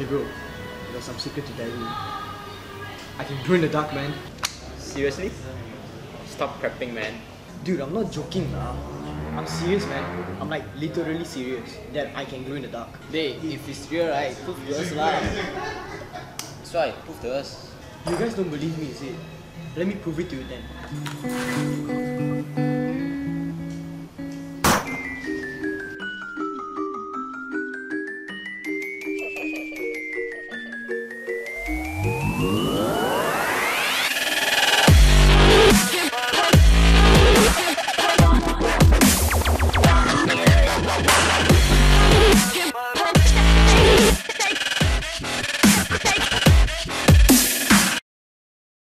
Hey bro, got some secret to tell you. I can glow in the dark, man. Seriously? Stop prepping, man. Dude, I'm not joking, nah. I'm serious, man. I'm like literally serious that I can glow in the dark. Hey, if it's real, right, prove to us lah. That's right, prove to us. You guys don't believe me, is it? Let me prove it to you then. Whoa.